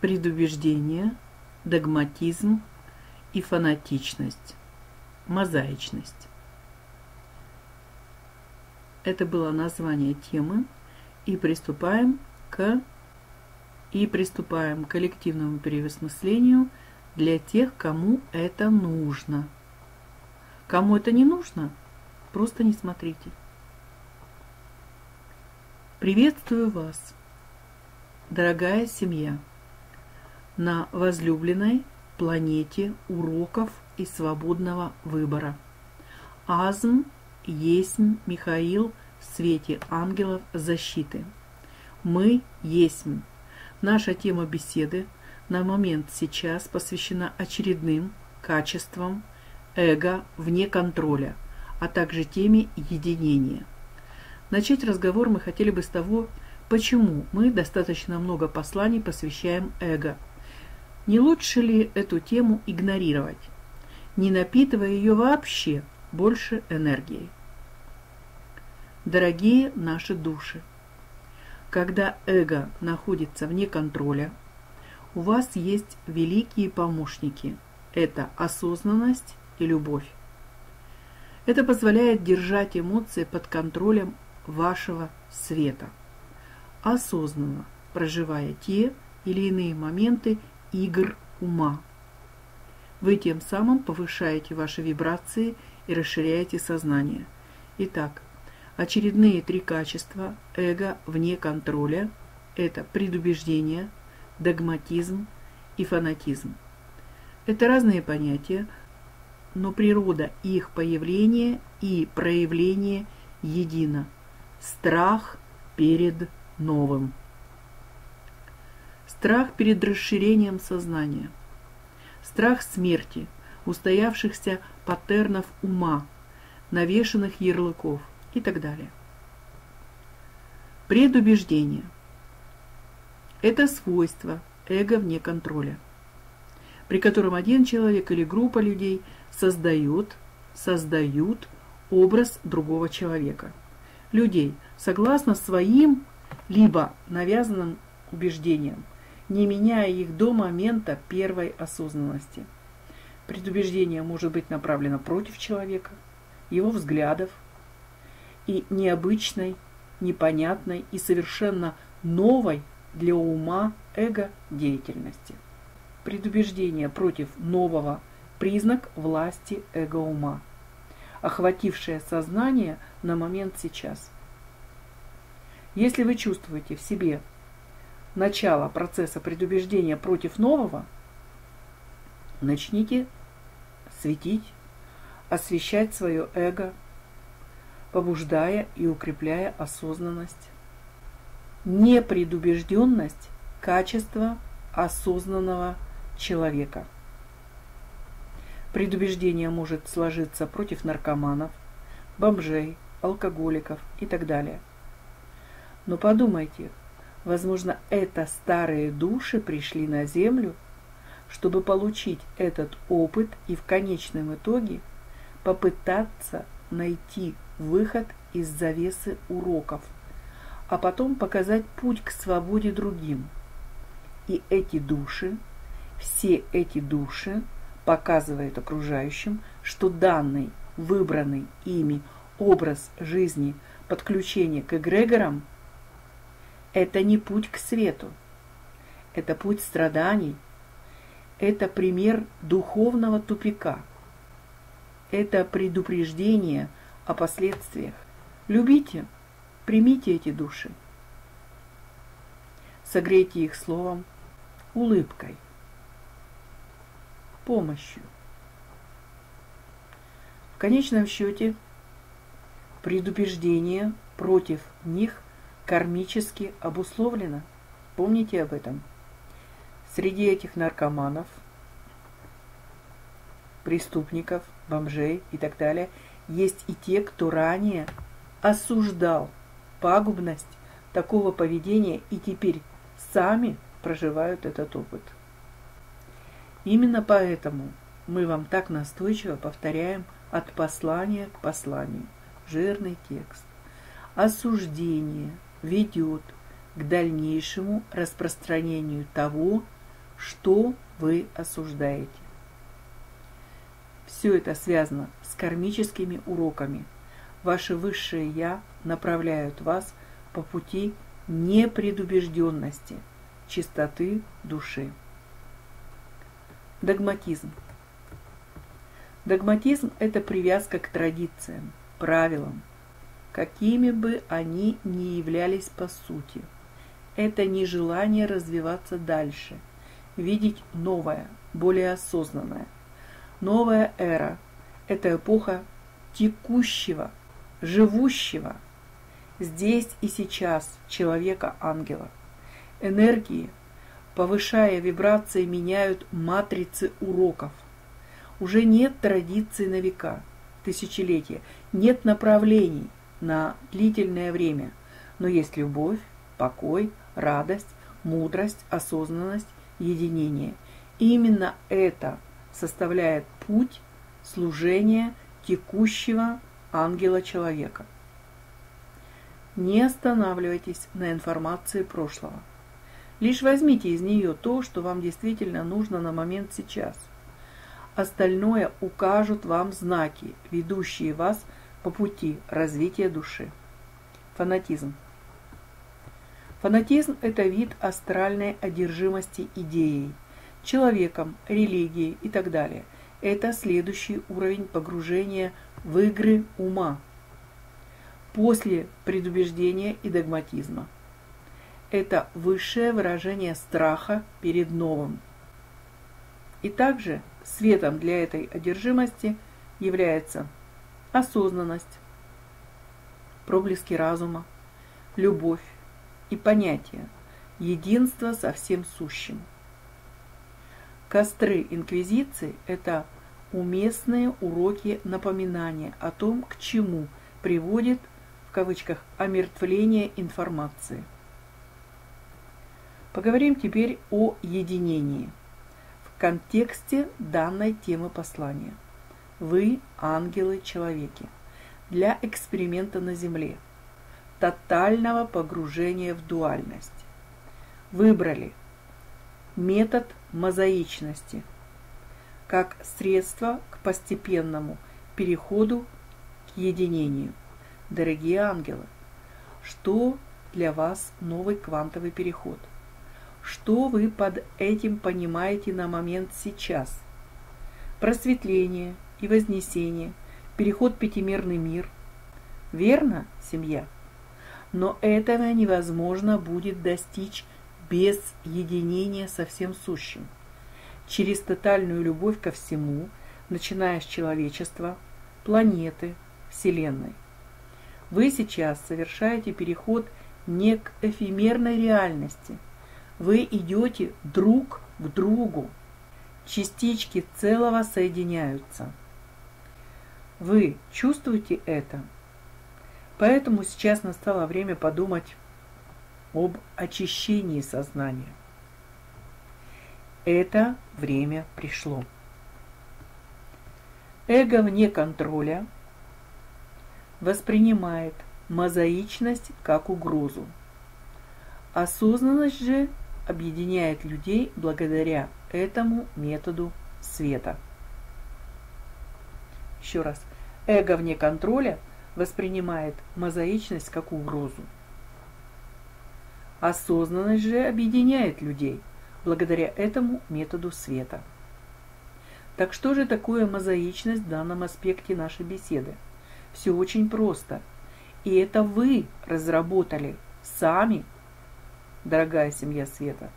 предубеждение, догматизм и фанатичность, мозаичность. Это было название темы, и приступаем к и приступаем к коллективному переосмыслению для тех, кому это нужно. Кому это не нужно, просто не смотрите. Приветствую вас, дорогая семья, на возлюбленной планете уроков и свободного выбора. Азм есть Михаил в свете ангелов защиты. Мы есть Наша тема беседы на момент сейчас посвящена очередным качествам эго вне контроля, а также теме единения. Начать разговор мы хотели бы с того, почему мы достаточно много посланий посвящаем эго. Не лучше ли эту тему игнорировать, не напитывая ее вообще больше энергией? Дорогие наши души, когда эго находится вне контроля, у вас есть великие помощники. Это осознанность и любовь. Это позволяет держать эмоции под контролем вашего света, осознанно проживая те или иные моменты игр ума. Вы тем самым повышаете ваши вибрации и расширяете сознание. Итак, Очередные три качества эго вне контроля – это предубеждение, догматизм и фанатизм. Это разные понятия, но природа их появления и проявления едина. Страх перед новым. Страх перед расширением сознания. Страх смерти, устоявшихся паттернов ума, навешанных ярлыков и так далее. Предубеждение – это свойство эго вне контроля, при котором один человек или группа людей создают, создают образ другого человека, людей, согласно своим либо навязанным убеждениям, не меняя их до момента первой осознанности. Предубеждение может быть направлено против человека, его взглядов, и необычной, непонятной и совершенно новой для ума эго деятельности. Предубеждение против нового – признак власти эго-ума, охватившее сознание на момент сейчас. Если вы чувствуете в себе начало процесса предубеждения против нового, начните светить, освещать свое эго – побуждая и укрепляя осознанность. Непредубежденность – качество осознанного человека. Предубеждение может сложиться против наркоманов, бомжей, алкоголиков и так далее. Но подумайте, возможно, это старые души пришли на Землю, чтобы получить этот опыт и в конечном итоге попытаться найти выход из завесы уроков, а потом показать путь к свободе другим. И эти души, все эти души показывают окружающим, что данный, выбранный ими образ жизни подключения к эгрегорам – это не путь к свету, это путь страданий, это пример духовного тупика, это предупреждение – о последствиях. Любите, примите эти души. Согрейте их словом, улыбкой, помощью. В конечном счете, предубеждение против них кармически обусловлено. Помните об этом. Среди этих наркоманов, преступников, бомжей и так далее – есть и те, кто ранее осуждал пагубность такого поведения и теперь сами проживают этот опыт. Именно поэтому мы вам так настойчиво повторяем от послания к посланию. Жирный текст. Осуждение ведет к дальнейшему распространению того, что вы осуждаете. Все это связано с кармическими уроками. Ваше высшее Я направляют вас по пути непредубежденности, чистоты души. Догматизм. Догматизм – это привязка к традициям, правилам, какими бы они ни являлись по сути. Это нежелание развиваться дальше, видеть новое, более осознанное. Новая эра – это эпоха текущего, живущего, здесь и сейчас человека-ангела. Энергии, повышая вибрации, меняют матрицы уроков. Уже нет традиций на века, тысячелетия, нет направлений – на длительное время, но есть любовь, покой, радость, мудрость, осознанность, единение. И именно это составляет путь служения текущего ангела-человека. Не останавливайтесь на информации прошлого. Лишь возьмите из нее то, что вам действительно нужно на момент сейчас. Остальное укажут вам знаки, ведущие вас по пути развития души. Фанатизм. Фанатизм – это вид астральной одержимости идеей, человеком, религией и так далее. Это следующий уровень погружения в игры ума после предубеждения и догматизма. Это высшее выражение страха перед новым. И также светом для этой одержимости является осознанность, проблески разума, любовь и понятие единства со всем сущим. Костры инквизиции – это уместные уроки напоминания о том, к чему приводит, в кавычках, омертвление информации. Поговорим теперь о единении в контексте данной темы послания – вы ангелы-человеки для эксперимента на Земле, тотального погружения в дуальность. Выбрали метод мозаичности как средство к постепенному переходу к единению. Дорогие ангелы, что для вас новый квантовый переход? Что вы под этим понимаете на момент сейчас? Просветление – и вознесение, переход в пятимерный мир. Верно, семья? Но этого невозможно будет достичь без единения со всем сущим. Через тотальную любовь ко всему, начиная с человечества, планеты, Вселенной. Вы сейчас совершаете переход не к эфемерной реальности. Вы идете друг к другу. Частички целого соединяются. Вы чувствуете это? Поэтому сейчас настало время подумать об очищении сознания. Это время пришло. Эго вне контроля воспринимает мозаичность как угрозу. Осознанность же объединяет людей благодаря этому методу света. Еще раз. Эго вне контроля воспринимает мозаичность как угрозу. Осознанность же объединяет людей благодаря этому методу света. Так что же такое мозаичность в данном аспекте нашей беседы? Все очень просто. И это вы разработали сами, дорогая семья света.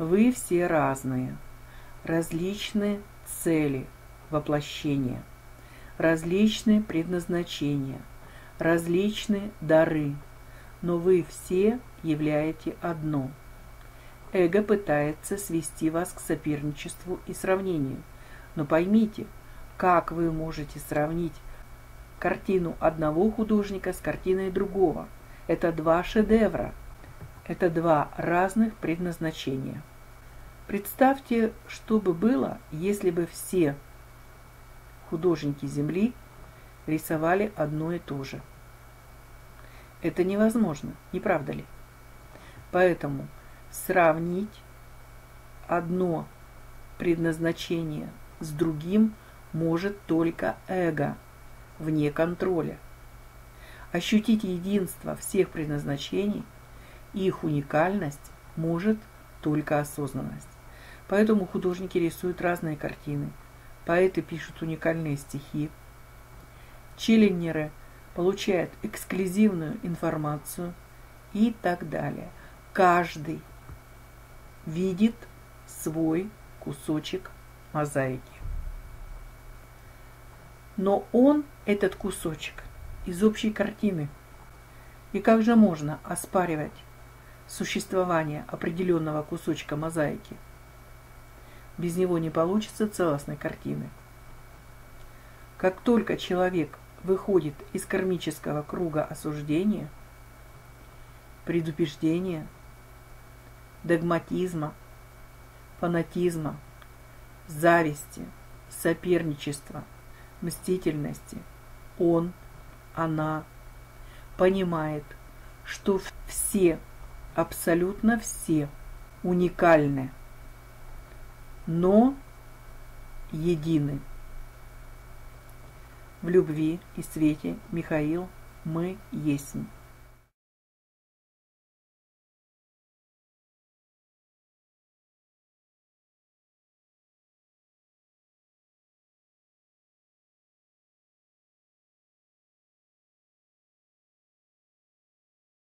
Вы все разные, различные цели воплощения – различные предназначения, различные дары, но вы все являете одно. Эго пытается свести вас к соперничеству и сравнению. Но поймите, как вы можете сравнить картину одного художника с картиной другого? Это два шедевра. Это два разных предназначения. Представьте, что бы было, если бы все художники Земли рисовали одно и то же. Это невозможно, не правда ли? Поэтому сравнить одно предназначение с другим может только эго, вне контроля. Ощутить единство всех предназначений и их уникальность может только осознанность. Поэтому художники рисуют разные картины, поэты пишут уникальные стихи, челленеры получают эксклюзивную информацию и так далее. Каждый видит свой кусочек мозаики. Но он, этот кусочек, из общей картины. И как же можно оспаривать существование определенного кусочка мозаики? Без него не получится целостной картины. Как только человек выходит из кармического круга осуждения, предубеждения, догматизма, фанатизма, зависти, соперничества, мстительности, он, она понимает, что все, абсолютно все уникальны, но едины. В любви и свете Михаил мы есть.